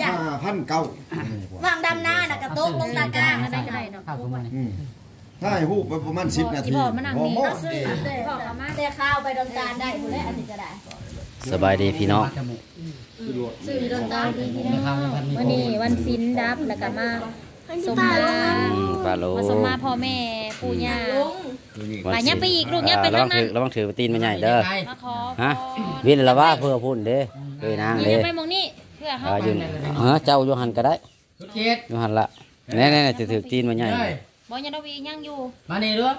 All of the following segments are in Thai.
อยากห้าพันเก้าวางดำหน้าน่ะกระโต๊ะลงตากลางได้ก็ได้ดอกข้าวของมันอืมถ้าให้ฮู้ไปประมาณสิบนาทีอีพ่อมานั่งนี่บ่หมเอาดซื้อแต่แต่ข้าวไปดอนตาลได้หมดแล้วอันนี้ก็ได้สบายดีพี่น้องจมูกซื้อดอนตาลดีที่มีข้าวในพันมีวันนี้วันศิลดับแล้วก็มาสมมาอืมปลาโลมาสมมาพ่อแม่ปู่ย่าลุงไปยับไปอีกลูกยับไประทาวังงนั้ถืนอระวังถือตีนมันใหญ่เด้อมาขอฮะวินละว่าเพื่อพุ่นเด้เอ้ยนางนี่เด้ยับไปมองนี่เพื่อเขาอาอยู่เออเจ้าอยู่หันก็ได้ทุกเช็ดอยู่หันละแน่ๆๆจะถือตีนมันใหญ่เลยบอยันดาวียังอยู่มานี่ด้วย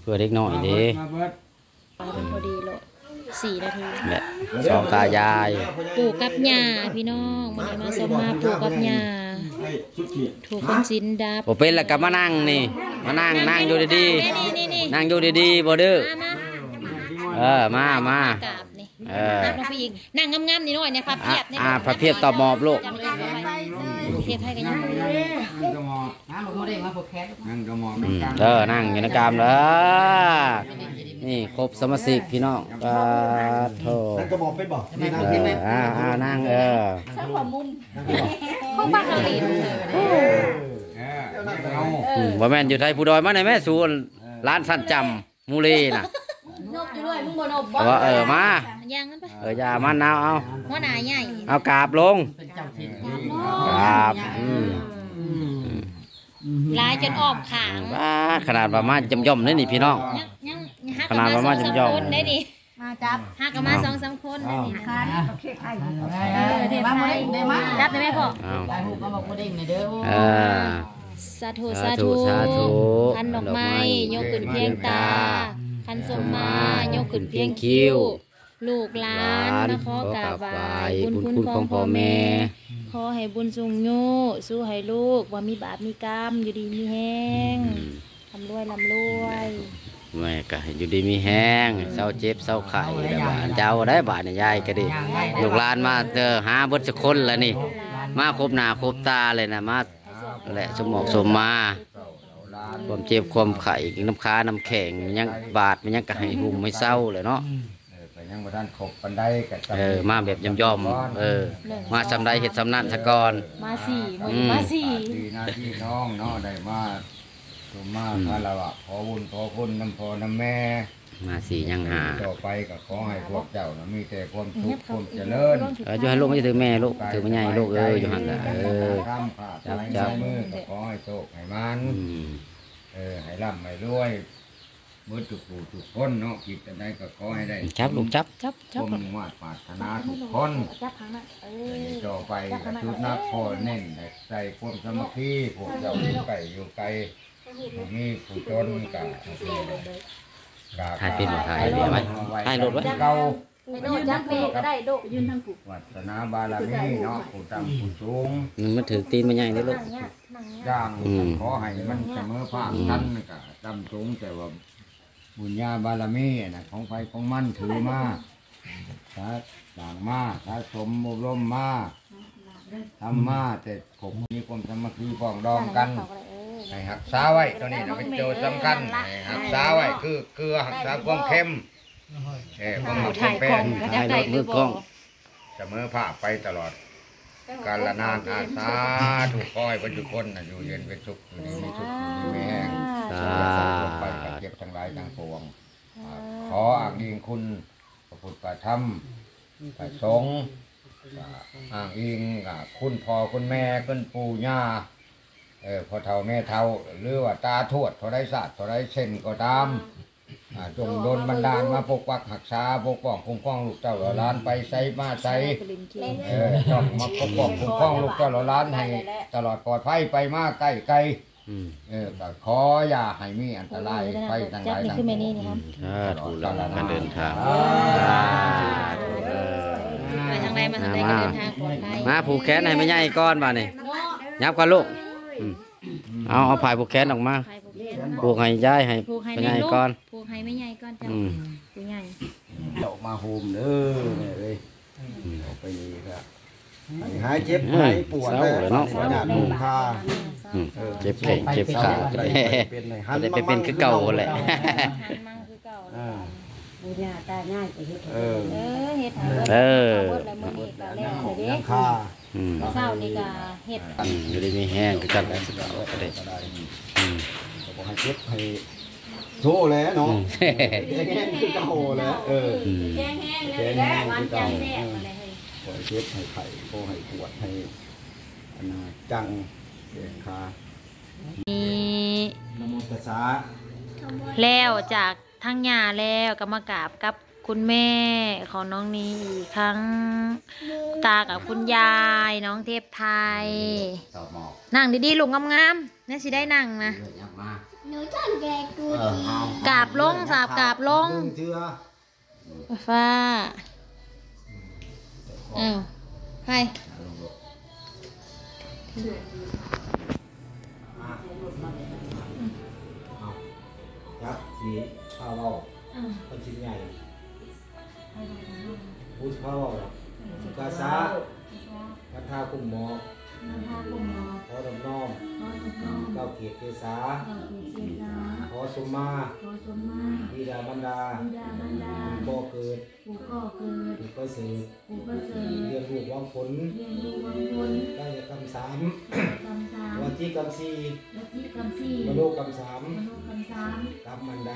เพื่อเด็กน้อยเด้มาเบิดเป็นพอดีเลยสี่นาทีแหละสองตายายปู่กับย่าพี่น้องวันนี้มาสมมาปู่กับย่าให้สุดขีดถูกคนศิลดับบ่เป็นแล้วก็มานั่งนี่มานั่งนั่งอยู่ดีนี่นี่นี่ๆนั่งอยู่ดีๆบ่ดื้อมามาเออมามากราบนี่ เออ นั่งลงไปอีกนั่งงามๆนี่หน่อยเนี่ยครับเพียบนี่อ่าพระเพียบต่อหมอบลูกจำไม่ได้เพียบให้กันยังนั่งกระหมอบน้ำมันก็ได้มาผูกแขนนั่งกระหมอบอืมน้ำกลางเออนั่งอยู่ในกามเด้อนี่ครบสมาชิกพี่น้องปาโทนั่นก็บอกเป็นบอกนี่นะเอออ่าอ่านั่งเออช่างหัวมุมห้องบ้านเราดีเออเอาอืมว่าแม่นอยู่ไทยผู้ดอยมาในแม่สูนร้านสั้นจำมูเลน่ะ นกอยู่ด้วยมึงบ่นบแต่ว่าเออมายังนั้นปะเอออย่ามันเอาเอาหัวหน้าใหญ่เอากราบลงเป็นเจ้าถิ่นกราบอืมลายจนอ้อมขางว้าขนาดประมาณจำย่อมนี่นี่พี่น้อง ยังยังหักขนาดประมาณสองย่อม คนได้ดิมาจับหักกันมาสองสามคนได้ดิคันโอเคไข่เออเดี๋ยวมาเด้งได้มารับได้ไหมพ่อเอาได้หูมาบอกว่าเด้งในเด้อเออสาธุสาสาธุธุสาธุคันดอกไม้ดอกไม้ยกขึ้นเพียงตา คันสมมายกขึ้นเพียงคิ้คิ้ววลูกหลานมาขอกราบไหว้บุญคุณของพ่อแม่ขอให้บุญสูงโยสู้ให้ลูกว่ามีบาปมีกรรมอยู่ดีมีแห้งทำรวยลำรวยแม่ก็ให้อยู่ดีมีแห้งเศร้าเจ็บเศร้าไข้แล้วบ้านเจ้าได้บ้านยายก็ดีลูกหลานมาเจอหาเบดสักคนแล้วนี่ มาครบหน้าครบตาเลยนะมาแหละสมองสมมา ความเจ็บความไข้น้ำค้าน้ำแข็งมันยังบาดมันยังกระให้หุ่มไม่เศร้าเลยเนาะเออไปยังบ่ทันครบปันไดกับเออมาแบบย่อมๆเออ มาสำได้เห็ดสำนันสะกอน มาสี่มืออืมมาสี่ ดีหน้าที่น้องเนาะได้มาสมมาพระละวะขอบุญขอคุณน้ำพอน้ำแม่ มาสี่ยังหาต่อไปก็ขอให้พวกเจ้านะมีแต่ความสุขความเจริญเอออยู่ให้ลูกไม่ถือแม่ลูกถือไม่ใหญ่ลูกเอออยู่หันละเออทำขาดจับไม้จับ มือก็ขอให้โชคให้มัน อืม เออให้ร่ำให้รวยมือทุกผู้ทุกคนเนาะคิดจะได้ก็ขอให้ได้จับลูกจับจับคจับวามมุ่งมา่ปรารถนาทุกคนจับทางนั้นเออต่อไปก็ชุดนักพอเน้นให้ใส่ความสามัคคีพวกเจ้าอยู่ไกลอยู่ไกลบ่มีผู้จนกับ ถ่ายเป็นบ่ถ่ายเดี๋ยวไว้ถ่ายรถไว้ เก่า ไปโดดจับเบรกก็ได้โดดยืนทางกูวัฒนาบารมีเนาะผู้ต่ำผู้สูงมันมาถือตีนไม่ใหญ่เลยลูกย่างอืมขอให้มันเสมอภาคกันก็ต่ำสูงแต่ว่าบุญญาบารมีนะของไฟของมันถือมาถ้าต่างมาถ้าสมอบรมมาทำมาแต่ผมมีความสามัคคีปรองดองกันให้หักษาไว้ตัวนี้นะเป็นโจทย์สำคัญให้หักษาไว้คือเกลือหักษาความเค็ม เออความหมักความแป้งถ่ายรถมือกล้อง เสมอภาคไปตลอด กาลนานอาสาถูกคอยประจุคนน่ะอยู่เย็นเป็นสุขอยู่ดีมีสุขอยู่ดีมีแห้งสาลงไปกับเก็บทั้งหลายทั้งปวงอ่าขออ้างอิงคุณพระพุทธพระธรรมพระสงฆ์อ่าอ้างอิงอ่าคุณพ่อคุณแม่คุณปู่ย่าเออพ่อเฒ่าแม่เฒ่าหรือว่าตาทวดเท่าไรศาสตร์เท่าไรเส้นก็ตาม อ่าจงโดนบันดาลมาปกปักหักษาปกป้องคุ้มครองลูกเจ้าเหล่าล้านไปใส่มาใส่เออต้องมาปกป้องคุ้มครองลูกเจ้าเหล่าล้านให้ ตลอดปลอดภัยไปมาใกล้ไกลอืมเออก็ขออย่าให้มีอันตรายไปทางจัใดบนี่ทางคือแม่นี่นี่ครับสาธุแล้วการเดินทางเออมาทางใดมาทางใดก็เดินทางปลอดภัยมาผูกแขนให้ไม่ใหญ่ก้อนบ่านี่ยับกันลูกอืมเอาเอาผายผูกแขนออกมาใครผูกแขนผูกให้ย้ายให้ผูกให้ไม่ในใหญ่ลูกก้อนผูก ให้ไม่ใหญ่ก้อนจ้ะอืม ผูกใหญ่เจาะมาโฮมเด้อแม่เอ้ยออกไปนี่ก็ให้หายเจ็บหายปวดเศร้าเลยเนาะญาติมุงคาอืมเจ็บแข้งเจ็บขาจะจะได้ได้เป็นในจะได้ไปเป็นคือเก่าแหละ หันมังคือเก่าอ่า บูญาตาง่ายไปเฮ็ดเออ เออเฮ็ดให้เออ เบิดแล้วมื้อนี้ก็แล้วเด้ยังคาอืมเช้านี่ก็เฮ็ด อืมอยู่ดีมีแห้งคือกันแล้วก็ได้ก็ได้อืมก็บอกให้เจ็บให้ โซ่แล้วเนาะอืมแง่ๆคือเก่าแล้วเอออืมแห้งแห้งเลยแหละหวานจังแซ่บอะไรเฮ้ยปล่อยเจ็บให้ไข่โซ่ให้ปวดให้อันนาจังเสียงคานี่นโมตัสสะแล้วจากทั้งยาแล้วก็มากราบกับคุณแม่ของน้องนี้อีกครั้งตากับคุณยายน้องเทพไทยตอบหมอกนั่งดีๆลูกงามๆเนี่ยสิได้นั่งนะเลือดยับมา หนูชอบแกกูเออเอากราบลงสาบกราบลงหนึ่งเทือฟ้าอ้าวให้ 别紧张 ษาขอสมมาบิดาบรรดาบ่เกิดถูกประเสริฐเรียนลูกวังผลใกล้จะกำสามวันที่กำสี่มโนกำสามกำมันใด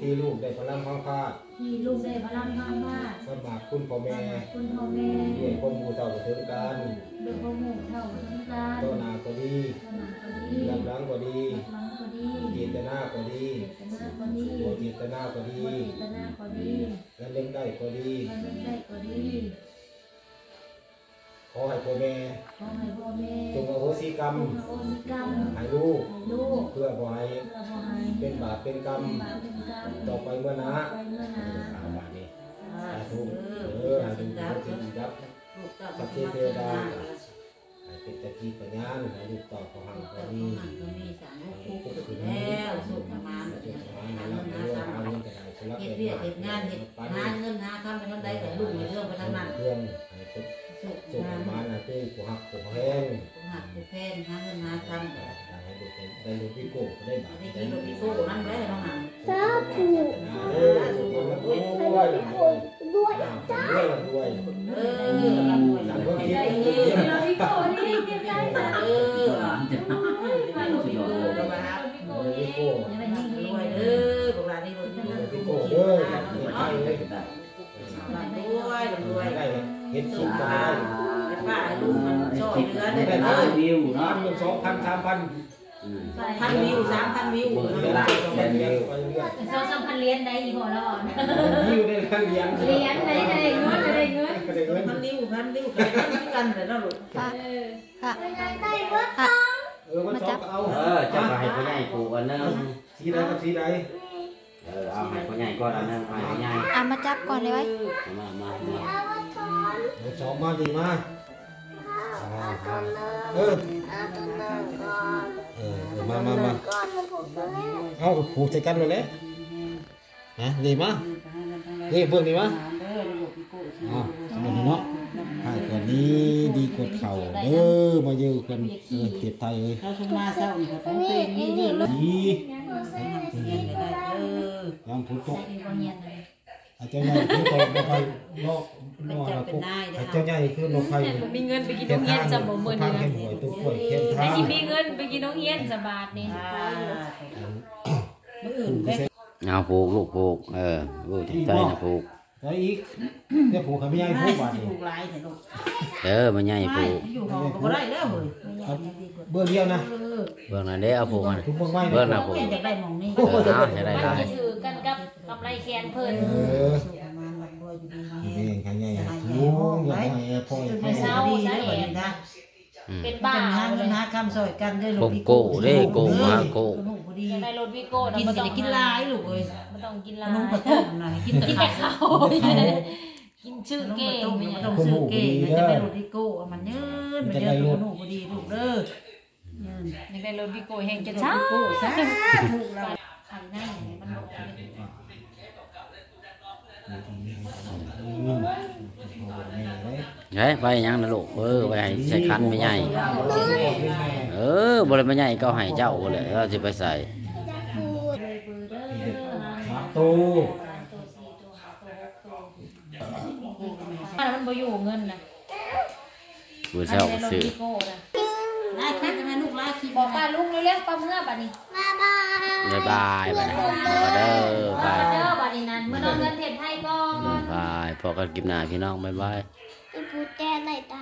ที่ลูกได้พลังพังพาดที่ลูกได้พลังงานมากสมัครคุณพ่อแม่คุณพ่อแม่ด้วยความมูเต่าถึงกันด้วยพ่อหมู่เท่าทั้งการต้นนาก็ดีขนาดก็ดีลำหลังก็ดีหลังก็ดี เจตนาก็ดีเจตนาก็ดีบ่เจตนาก็ดีบ่เจตนาก็ดีและเล่นได้ก็ดีการเล่นได้ก็ดีขอให้พ่อแม่ขอให้พ่อแม่จงอโหสิกรรมจงอโหสิกรรมให้ลูกให้ลูกเพื่อบ่ให้เพื่อบ่ให้เป็นบาปเป็นกรรมบาปเป็นกรรมต่อไปเมื่อนะไปเมื่อนาอาบาดนี้สาธุเออให้ดูพระสิริรับสัพเพเทวดาให้ เป็นตะกี้ปัญญาให้ลูกต่อของหังก็ดีให้พุทธคุณให้แล้วสุขมานสุขสมานให้รับรู้หาเงินก็ได้สุรัเฮ็ดเป็นเวียกบาเฮ็ดงานเฮ็ดหาเงินหาคำเป็นคนใดแต่ลูกม่เรื่องไปทางนั้น เห็นคิดก็ป้าได้ป้าลูกมันช่วยเหลือได้ได้เอได้อวิวเนาะ สองพันสามพันพันวิวสามพันวิวเวลาไปเรื่อยไปเรื่อยสองสามพันเหรียญได้อีกพอแล้ววิวได้ขั้นเลี้ยงเหรียญได้ได้เงินได้เงินก็ได้เงินพันวิวพันวิวกันกันแต่ละลูกค่ะเออมันสองเอาเออจะไปให้พ่อใหญ่ปลูกอันนึงสีใดกับสีใดเออเอาให้พ่อใหญ่ก่อนอันนึงให้พ่อใหญ่อะมาจับก่อนเลยไว้มามามา สองมาดีมาเออเออมามามาเอาผูกใส่กันเลยเลยฮะดีมาดีเบื้องดีมาอ๋อสมัยนี้เนาะให้ก่อนนี้ดีกดเข่าเด้อมาเยอะกันเออเก็บไทยเลยเขาชุมมาเศร้านี่ก็ต้องเป็นมีเยอะเลยดีเงินก็ได้เออยังผูกตกได้ อีกพอเงินเลยอาจจะใหญ่คือตกนกไฟนอกนอกนะพวกอาจจะใหญ่คือนกไฟมีเงินไปกินโรงเรียนจะบ่มื้อทานี้นะหวยตุ้งกล้วยเข้มทาไอ้งที่มีเงินไปกินโรงเรียนสบาทนี่มืออื่นเอาผูกลูกผูกเออลูกใจนะผูก แล้วอีกเนี่ยผูกเขาไม่ใหญ่ผูกบาดสินี่ถูกหลายแต่ลูกเออมันใหญ่ปลูกอยู่ห้องก็บ่ได้แล้วเฮ้ยเบอร์เดียวนะ เออเบิ่งนั่นเด้เอาปลูกมัน ทุกเบอร์ไม่เบิ่งน่ะปลูกแกอยากได้หมองนี้เออเอาจะได้หลายมันถือกันกับกับไรแคนเพิ่นเออประมาณวันรวยอยู่ดีมานี่ใครใหญ่ทุกอย่างให้พ่อไม่แม่เศร้าดีแล้วบัดนี้นะอืม เป็นบ้าบ้าหาเงินหาคำซอยกันได้ลูผกมโก้เด้โก้มาโก้ขนมพอดีในรถวิโก้นะกินบ่ก็ต้องได้กินหลายลูกเอ้ยบ่ต้องกินขลานมยกระต้มน่ะกินแต่กินแต่ข้าวข้าวกินชื่อขนมเก่กระงต้มไม่มันใช่ต้องซื้อเก่งจะได้ลูกดิโก้มันเยินมันเยินขนมพอดีลูกเด้อเยินนี่ได้รถวิโก้แห่งจะจะช้าช้าโก้ซะถูกเราอันนั้นมันบ่ เฮ้ยไปยังนะลูกเออไปให้ใส่คันไม่ใหญ่เออบ่ได้ไม่ใหญ่ก็ให้เจ้าบ่เลยเราสิไปใส่ตูมันบ่อยู่เงินนะมือเช้าก็ซื้อไล่คลิปกันไหมลูกไล่คลิปบอกป้าลุงเร็วๆป้าเมื่อบัดนี้บ๊ายบายไปนะแล้วก็เด้อเอไปอเด้อบัดนี้นั้นเมื่อนอนเงินเทศไทยก่อนบายพอกันกินหน้าพี่น้องบ๊ายบาย พูดแก้ไหนตา